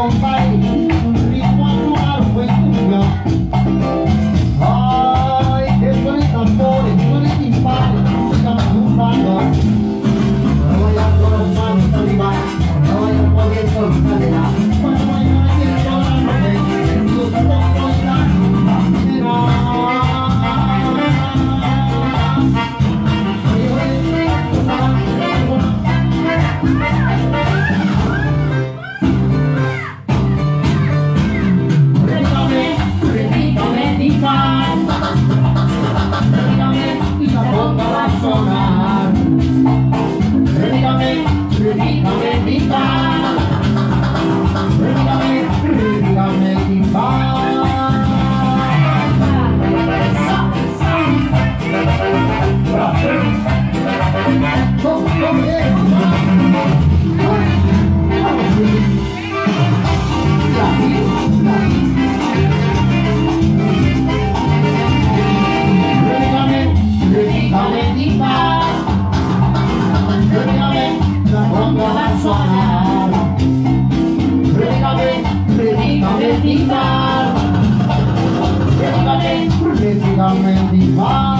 I'm fight. la mendigar.